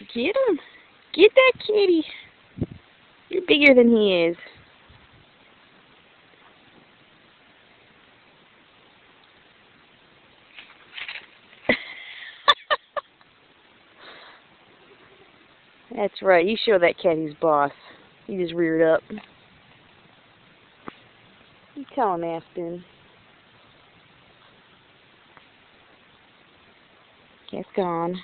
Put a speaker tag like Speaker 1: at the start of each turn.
Speaker 1: Get him. Get that kitty. You're bigger than he is. That's right. You show that cat he's boss. He just reared up. You tell him, Aspen. Cat's gone.